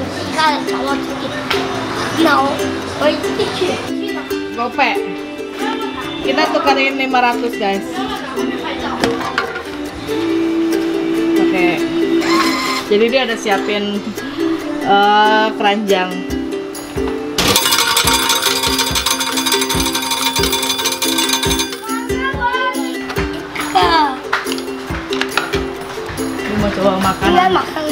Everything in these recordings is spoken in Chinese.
musical sama kita. Now, wait, Kita tukarin 500 guys. Oke. Okay. Jadi dia ada siapin uh, keranjang. Ini mau coba makan. Iya, makan.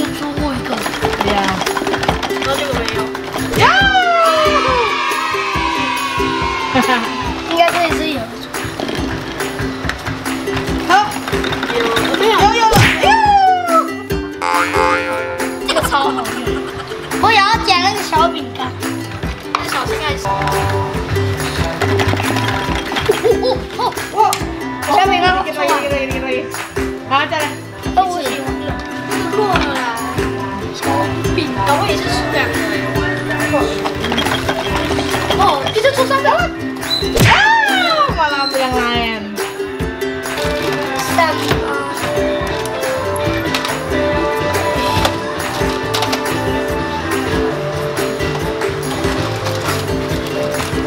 饼干我也是吃两个。哦，一直出三个。Ah, malah ambil yang lain. 三个。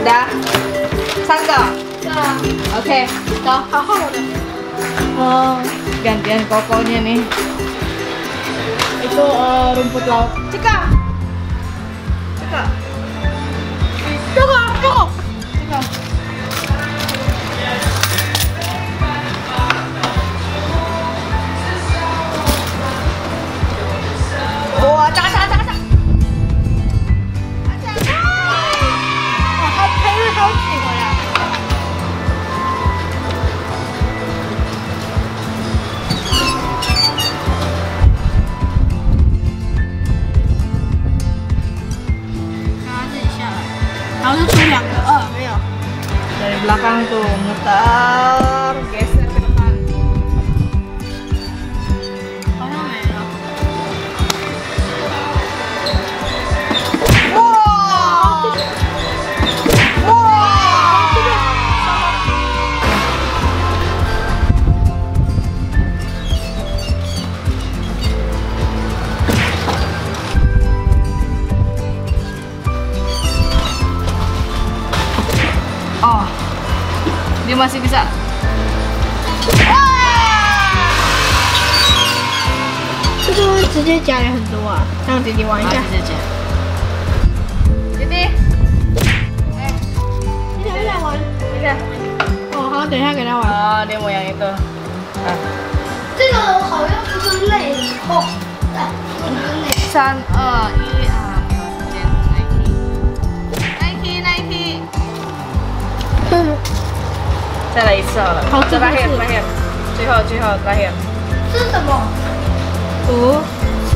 Dah. Sangka. 啊，Oke. 走，好厚的。Oh, gantian kokonya nih. dito, uh, ah, rumput lang. Chika! Chika! Chika! Chika! Chika! 然后就出两个二，没有。 Dari belakang tuh muter, geser masih 直接加了很多啊，让弟弟玩一下。弟弟，哎，你想不想玩？等一。哦，好，等一下给他玩。啊，连我养一个。啊。这个好像是累哦，以后是累。三二一，啊，，Nike，Nike，Nike。嗯。再来一次好了。好这 terakhir 最后一次最后最后 terakhir。这是什么？五、四、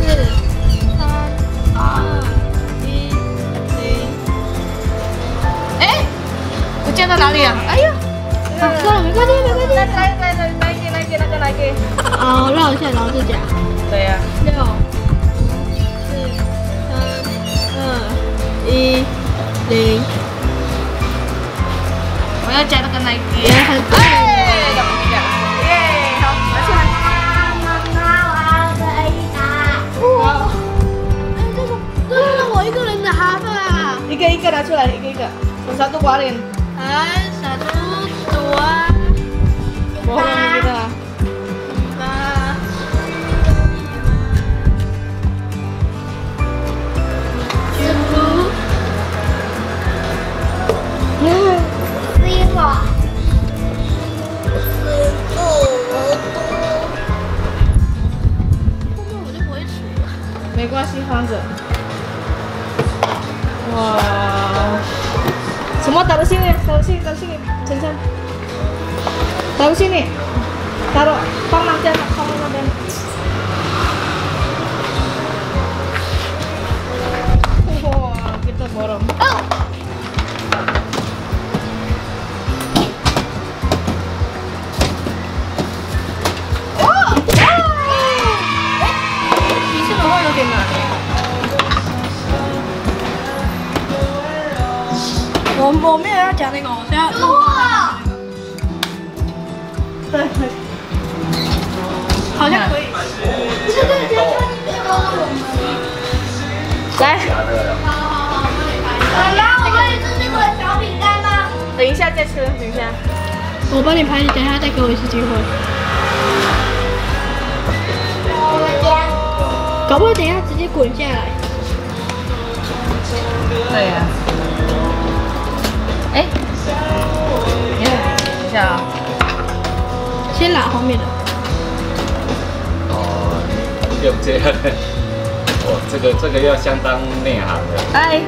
三、二、一、零。哎，不见到哪里啊？哎呀，啊，算了，没关系，没关系。来来来来 Nike Nike 那个 Nike。好，绕一下，然后再夹。对呀。六、四、三、二、一、零。我要加这个奶油耶耶好我喜欢妈妈我好可爱哇哦诶这个这是我一个人的哈哈一个一个拿出来一个一个。我勺多刮点哎 Semua taruh sini, taruh sini, taruh sini, Chan. Taruh sini. Taruh, pang nanti, pang nanti. Wah, kita borong. 提我没有要讲那个我先要说话了对好像可以吃我对来好好好我帮你拍一下我帮你吃这个小饼干吗等一下再吃等一下我帮你拍你等一下再给我一次机会搞不好等一下直接滚下来对呀哎，你看，等一下啊、先拿后面的。哦，用这样 这个这个要相当内行的。哎。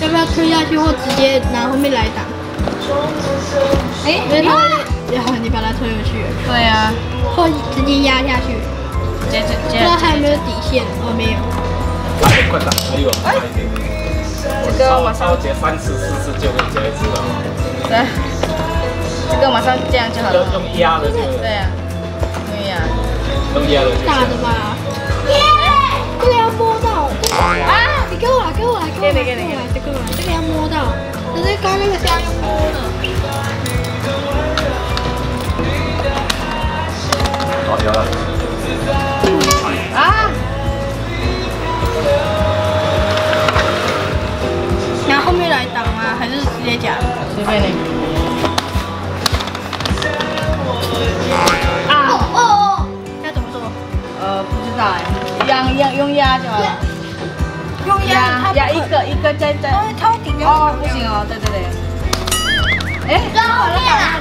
要不要推下去或直接拿后面来打？哎，因为它，然后你把它推回去，对呀、或直接压下去。直接接知道还有没有底线？我，没有。快点，快打，还有快一点。这个马上烧结三次四次就会结一次了。来，这个马上这样就好了。用用压的就对呀、对呀、用压的就大的吧？耶！这个要摸到。啊！你给我来，给我来，给我来，给我来，这个来，这个要摸到。可是刚刚那个是要用摸的。好，有了。接夹？随便你。啊！哦哦哦！要怎么做？呃，不知道哎，压压用压就好了。用压压一个一个再再。它顶哦，不行哦，对对对。哎，抓后面啊！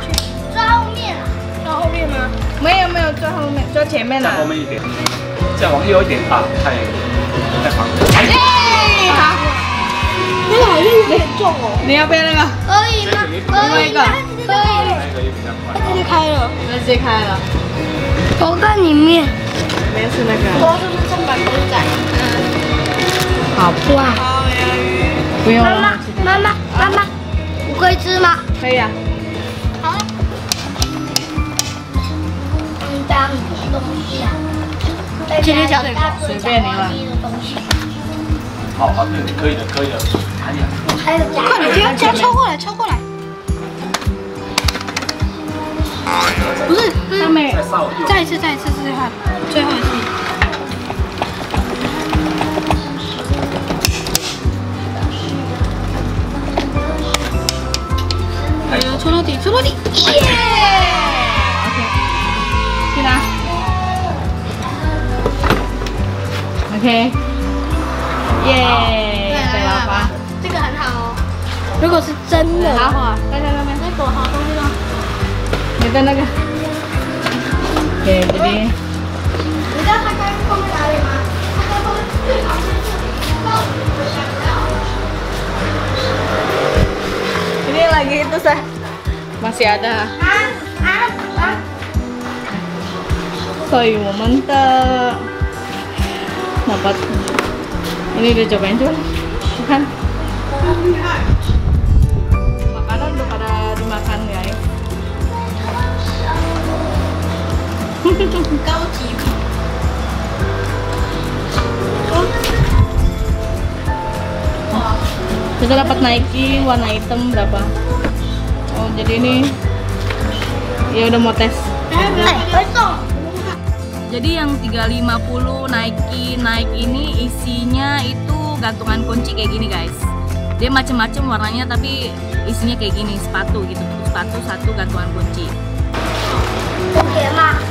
抓后面啊！抓后面吗？没有没有，抓后面，抓前面再了。后面一点，再往右一点啊，太太旁边。耶，好，那个好像有点重哦。你要不要那个？可以吗？可以吗？可以。那个也比较快。它直接开了。那直接开了。我看里面。没事那个。我是不是正版公仔？好哇！不用了妈妈。，妈妈，妈妈，我可以吃吗？可以啊。好。你当东西啊？今天讲的随便你了。好好，对，可以的，可以的。哎呀，还有夹。快点，这样抽过来，抽过来。不是，他没再。一次，再一次试试看，最后一次。哎呦，戳到底，戳到底！耶！OK，去拿。OK，是真的的话，在在那边，那个好东西哦。你的那个。Oke, jadi 你知道它该放在哪里吗？它该放在最旁边的。ini lagi itu sah masih ada 啊啊啊！所以我们的 dapat ini udah cobain coba makan 高级。Kita dapat Nike warna hitam berapa? Oh, jadi ini ya udah mau tes. Jadi yang 350 Nike Nike ini isinya itu gantungan kunci kayak gini, guys. Dia macam-macam warnanya tapi isinya kayak gini, sepatu gitu. Sepatu satu gantungan kunci. Oke, Mak.